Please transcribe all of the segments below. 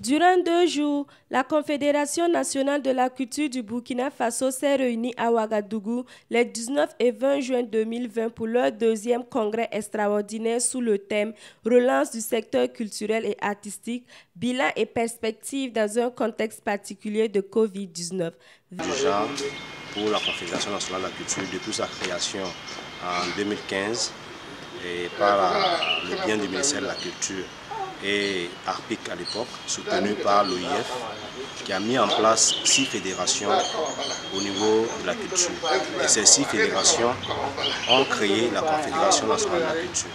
Durant deux jours, la Confédération nationale de la culture du Burkina Faso s'est réunie à Ouagadougou les 19 et 20 juin 2020 pour leur deuxième congrès extraordinaire sous le thème Relance du secteur culturel et artistique, bilan et perspectives dans un contexte particulier de COVID-19. Déjà, pour la Confédération nationale de la culture, depuis sa création en 2015, et par le bien du ministère de la Culture, et ARPIC à l'époque, soutenu par l'OIF, qui a mis en place six fédérations au niveau de la culture. Et ces six fédérations ont créé la Confédération nationale de la culture.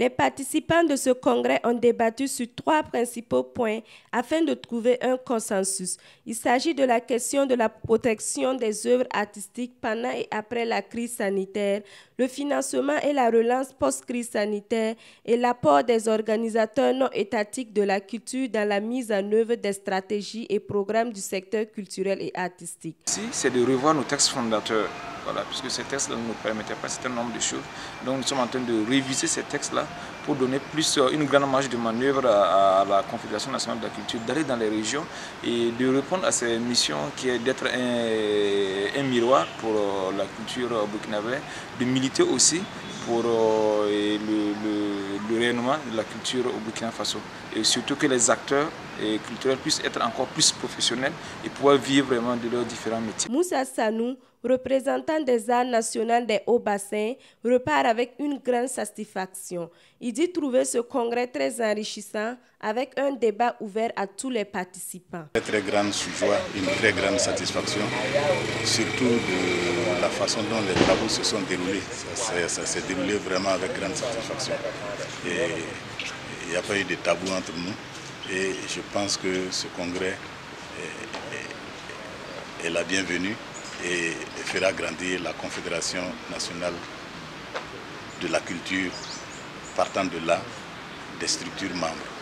Les participants de ce congrès ont débattu sur trois principaux points afin de trouver un consensus. Il s'agit de la question de la protection des œuvres artistiques pendant et après la crise sanitaire, le financement et la relance post-crise sanitaire et l'apport des organisateurs non étatiques de la culture dans la mise en œuvre des stratégies et programmes du secteur culturel et artistique. C'est de revoir nos textes fondateurs voilà, puisque ces textes-là ne nous permettaient pas un certain nombre de choses. Donc nous sommes en train de réviser ces textes-là pour donner plus euh, une grande marge de manœuvre à, la Confédération nationale de la culture, d'aller dans les régions et de répondre à ces missions qui est d'être un, miroir pour euh, la culture burkinabé, de militer aussi pour euh, le, le, rayonnement de la culture au Burkina Faso. Et surtout que les acteurs culturels puissent être encore plus professionnels et pouvoir vivre vraiment de leurs différents métiers. Moussa Sanou, représentant des arts nationaux des hauts-bassins, repart avec une grande satisfaction. Il dit trouver ce congrès très enrichissant avec un débat ouvert à tous les participants. Une très grande joie, une très grande satisfaction, surtout de la façon dont les travaux se sont déroulés. Ça, s'est déroulé vraiment avec grande satisfaction. Et il n'y a pas eu de tabou entre nous. Et je pense que ce congrès est, est la bienvenue et fera grandir la Confédération nationale de la culture partant de là des structures membres.